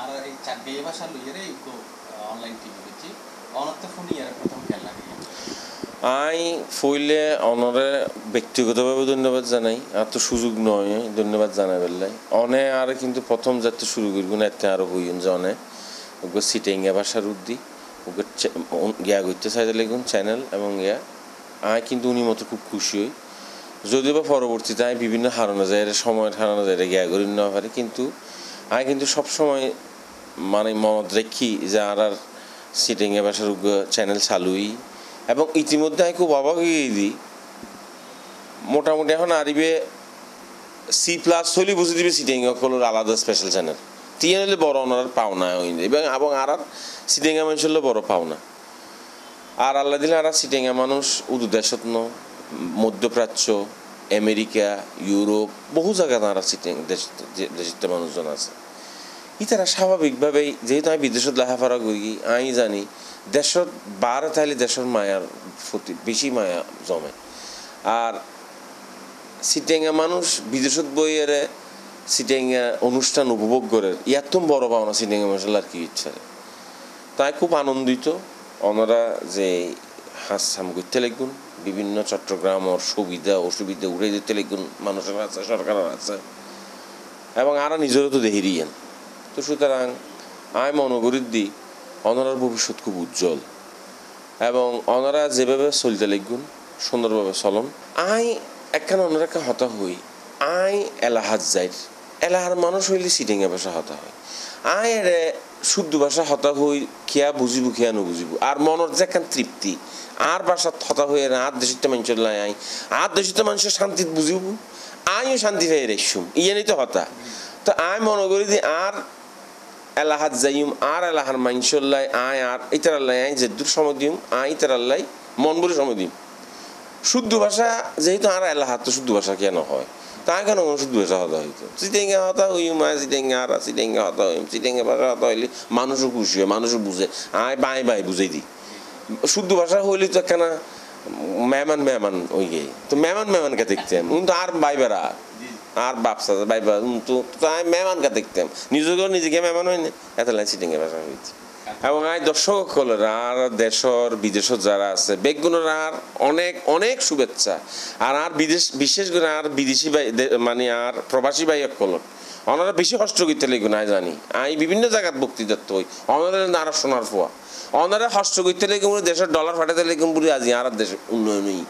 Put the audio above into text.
আর এই online TV phone ইয়ার প্রথম I ফইলে অনরে ব্যক্তিগতভাবে ধন্যবাদ জানাই, আর তো সুযোগ নয়, ধন্যবাদ জানাই বললাই। অনে আর কিন্তু প্রথম যাত্রা শুরু করব না, এতে আরও হইন যে অনে। ওকে সিটেঙ্গা ভাষার উদ্দি, ওকে গিয়া করতে চাইতে লেগুন চ্যানেল এবং গিয়া আয় কিন্তু উনি মতো খুব খুশি হই। যদিও বা পরবর্তীতে আমি বিভিন্ন হারানো যায়, সময়ের হারানো যায় গিয়া করি না পারি, কিন্তু আমি কিন্তু সবসময় মানে মনত রেখি যে আর আর সিটিংয়ে বাসার চ্যানেল চালুই। এবং ইতিমধ্যে আমি খুব অবাক হয়ে দিই মোটামুটি এখন আরিবে সি প্লাস হলে বুঝে দিবে সিটিং হলোর আলাদা স্পেশাল চ্যানেল তিন হলে বড় ওনার পাওনা হইনি এবং এবং আর আর সিটিংয়া মানুষ হলে বড় পাওনা। আর আল্লাহ দিলে আর সিটিংয়া মানুষ উদু দেশত ন মধ্যপ্রাচ্য আমেরিকা ইউরোপ বহু জায়গা তারা সিটিং দেশ, দেশিত মানুষজন আছে। ই তারা স্বাভাবিকভাবেই যেহেতু আমি বিদেশত লেখাপড়া করি আমি জানি, দেশত বার তাহলে দেশের মায়ার প্রতি বেশি মায়া জমে। আর সিটেঙ্গা মানুষ বিদেশত বইয়েরে সিটেঙ্গা অনুষ্ঠান উপভোগ করে ইয়াত বড় পাওনা সিটেঙ্গা মানুষের আর কি ইচ্ছা তাই খুব আনন্দিত। ওনারা যে হাসাম করতে লাগুন। বিভিন্ন চট্টগ্রামের সুবিধা, অসুবিধা উড়ে দিতে লাগুন মানুষের আছে, সরকারের আছে। এবং আরা নিজেরও তো দেহিরিয়েন তো সুতরাং আমি মনে করি দি, অনারার ভবিষ্যৎ খুব উজ্জ্বল। এবং অনারা যেভাবে চলতে লাগুন, সুন্দরভাবে চলন, আই একখান অনারা একটা হতা হই, আই এলাহাত যাই, এলাহার মানুষ হইলে সিটিংয়ে ভাষা হতা হয় আই এরে শুদ্ধ ভাষা হতা হই খেয়া বুঝিব খেয়া নুবুঝিব। আর মনের যে একখান তৃপ্তি, আর ভাষা হতা হয়ে না আর দেশিত মানুষের লাই আই। আর দেশিত মানুষের শান্তিত বুঝিব আমিও শান্তি পেয়ে রেখছুম ইয়ে তো হতা। তো আমি মনে করি যে আর এলাহাত যাইম আর এলাহার মাইনসল্লাই আয় আর ইতার আল্লাহ আই যে দূর সময় দিম আই ইতার আল্লাহ মন বলে সময় দিম শুদ্ধ ভাষা যেহেতু আর এলাহাত, তো শুদ্ধ ভাষা কেন হয়? তা কেন কোনো শুদ্ধ ভাষা হতা হইতো। চিটেঙ্গা হতা হইম আয় চিটেঙ্গা আর চিটেঙ্গা হতা হইম। চিটেঙ্গা ভাষা হতা হইলে মানুষও খুশি হয় মানুষও বুঝে। আয় বাই বাই বুঝাই দিই। শুদ্ধ ভাষা হইলে তো একখানা মেহমান মেহমান ওই গে। তো মেহমান মেহমানকে দেখতাম দেখতেন তো আর বাই বেড়া। আর বাপসা বাই বা তো তাই মেহমানকে দেখতাম। নিজেকেও নিজেকে মেহমান হয় না। এত লাই সিটিংয়ে ভাষা হয়েছে এবং আই দর্শক সকলের আর দেশর বিদেশত যারা আছে, বেগুনের আর অনেক অনেক শুভেচ্ছা। আর আর বিদেশ, বিশেষ করে আর বিদেশি ভাই মানে আর প্রবাসী ভাই সকলক ওনারা বেশি কষ্ট করতে লাগবে না জানি। আই বিভিন্ন জায়গাত বক্তৃতা তো হই। ওনারা নারা শোনার পোয়া ওনারা কষ্ট করতে লেগে দেশের ডলার ফাটাতে লেগে বলি আজি আর দেশের উন্নয়নই